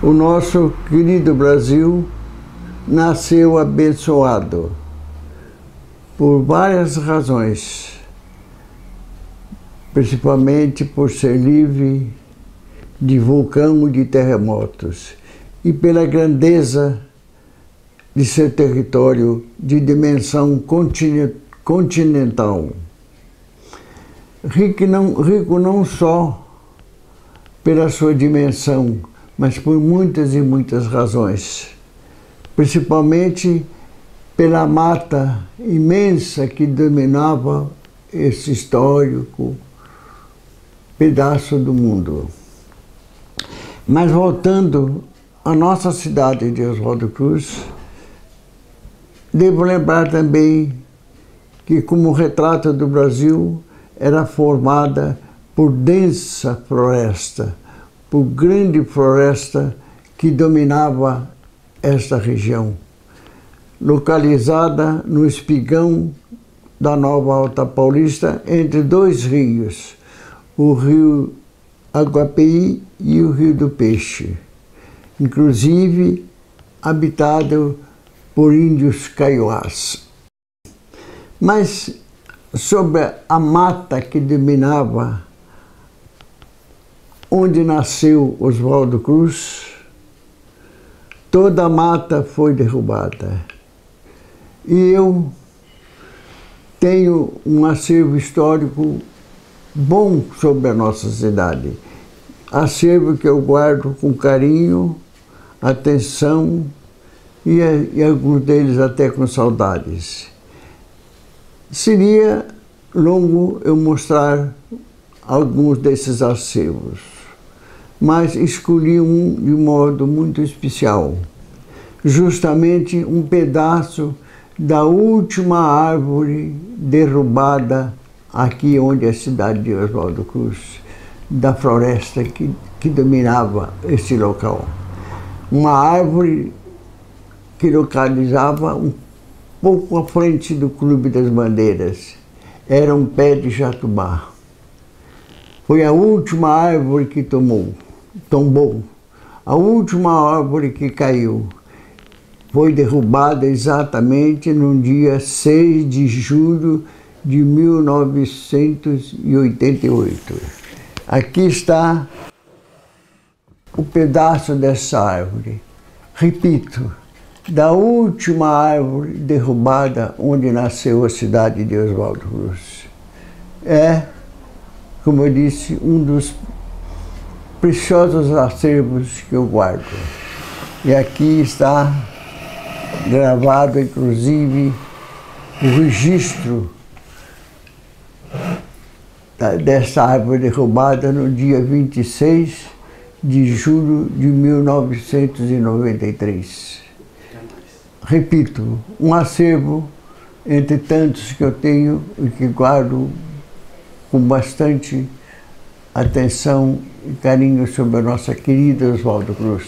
O nosso querido Brasil nasceu abençoado por várias razões, principalmente por ser livre de vulcão e de terremotos e pela grandeza de seu território de dimensão continental. Rico não, rico não só pela sua dimensão, mas por muitas e muitas razões, principalmente pela mata imensa que dominava esse histórico pedaço do mundo. Mas voltando à nossa cidade de Oswaldo Cruz, devo lembrar também que, como retrato do Brasil, era formada por densa floresta, por grande floresta que dominava esta região, localizada no espigão da Nova Alta Paulista, entre dois rios, o rio Aguapeí e o Rio do Peixe, inclusive habitado por índios caiuás. Mas sobre a mata que dominava onde nasceu Oswaldo Cruz, toda a mata foi derrubada. E eu tenho um acervo histórico bom sobre a nossa cidade. Acervo que eu guardo com carinho, atenção e, e alguns deles até com saudades. Seria longo eu mostrar alguns desses acervos mas escolhi um de modo muito especial. Justamente um pedaço da última árvore derrubada aqui onde é a cidade de Oswaldo Cruz, da floresta que, que dominava esse local. Uma árvore que localizava um pouco à frente do Clube das Bandeiras. Era um pé de jatubá. Foi a última árvore que tomou tombou. A última árvore que caiu foi derrubada exatamente no dia 6 de julho de 1988. Aqui está o pedaço dessa árvore. Repito, da última árvore derrubada onde nasceu a cidade de Oswaldo Cruz. É, como eu disse, um dos preciosos acervos que eu guardo. E aqui está gravado, inclusive, o registro dessa árvore derrubada no dia 26 de julho de 1993. Repito, um acervo entre tantos que eu tenho e que guardo com bastante atenção e carinho sobre a nossa querida Oswaldo Cruz.